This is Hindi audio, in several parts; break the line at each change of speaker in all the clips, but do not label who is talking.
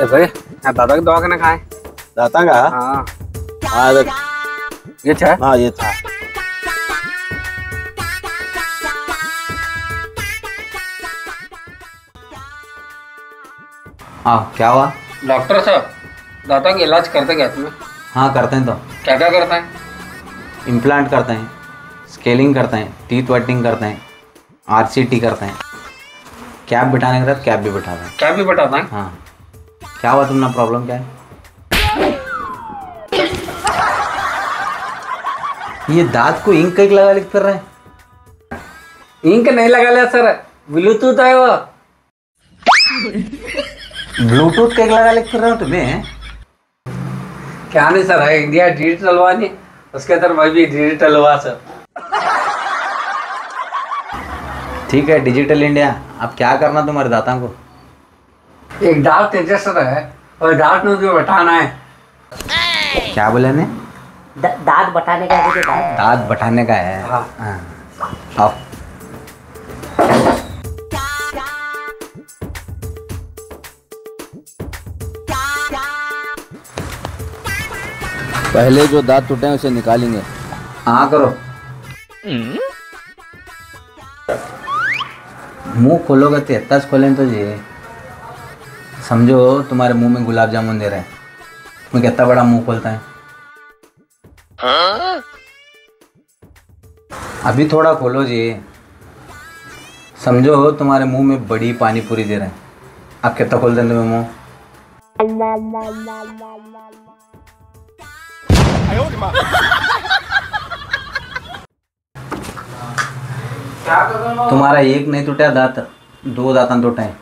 ए दादा की कहाँ है
दाता का
हाँ
हाँ
ये है
हाँ ये था
हाँ क्या हुआ
डॉक्टर साहब दादा का इलाज करते क्या तुम्हें.
हाँ करते हैं तो.
क्या क्या करता है?
इम्प्लांट करते हैं. स्केलिंग करते हैं. टीथ वेटिंग करते हैं. आरसीटी करते हैं. कैप बिठाने के साथ कैप भी बिठाते हैं.
क्या भी बताता हैं?
हाँ. क्या हुआ तुमने? प्रॉब्लम क्या है? ये दांत को इंक कहीं लगा लिख कर रहे
इंक नहीं लगा लिया सर ब्लूटूथ है वो.
ब्लूटूथ कहीं लगा लिख कर रहे हो तुम्हें
क्या नहीं सर है इंडिया डिजिटल हुआ नहीं. उसके अंदर मैं भी डिजिटल हुआ सर
ठीक है डिजिटल इंडिया अब क्या करना तुम्हारे दाता को?
एक डार्क तेजस्व है और न्यूज़ में बैठाना है।
क्या बोले ने?
दांत बटाने का है दांत
दांत बैठाने का है।
हाँ।
हाँ। आओ।
पहले जो दांत टूटे हैं उसे निकालेंगे।
हाँ करो। मुँह खोलोगे तो इतना खोलें तो जी। समझो तुम्हारे मुँह में गुलाब जामुन दे रहे हैं तुम्हें कितना बड़ा मुँह खोलता है हाँ? अभी थोड़ा खोलो जी समझो तुम्हारे मुँह में बड़ी पानी पूरी दे रहे हैं आप कितना खोलते हैं तुम्हें मुँह तुम्हारा एक नहीं टूटा, दांत दो दांत टूटे हैं।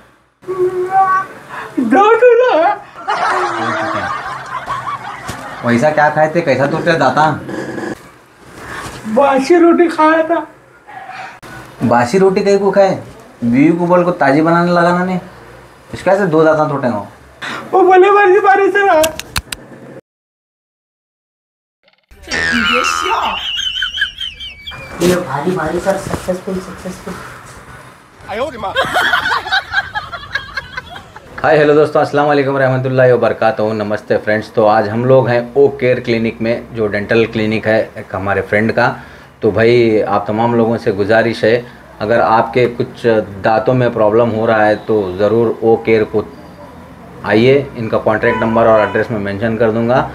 वैसा क्या खाए थे? कैसा टूटे दाता?
बासी रोटी खाया था।
बासी रोटी कहीं को खाए? बीवी को बोल को ताजी बनाने लगाना नहीं। इसका से दो दांत टूटे हो।
वो बोले बारी बारी से रहा
ये भारी भारी sir successful successful
hi, hello दोस्तों, अस्सलाम वालेकुम रहमतुल्लाहि व बरकातहू। नमस्ते फ्रेंड्स। तो आज हम लोग हैं ओ केयर क्लिनिक में, जो डेंटल क्लिनिक है एक हमारे फ्रेंड का। तो भाई, आप तमाम लोगों से गुजारिश है, अगर आपके कुछ दांतों में प्रॉब्लम हो रहा है तो ज़रूर ओ केयर को आइए, इनका कॉन्टैक्ट नंबर और एड्रेस मैं मेंशन कर दूँगा।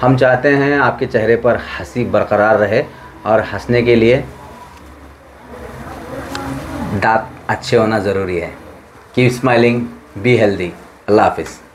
हम चाहते हैं आपके चेहरे पर हँसी बरकरार रहे और हंसने के लिए दांत अच्छे होना ज़रूरी है। कीप स्माइलिंग बी हेल्दी अल्लाह हाफिज़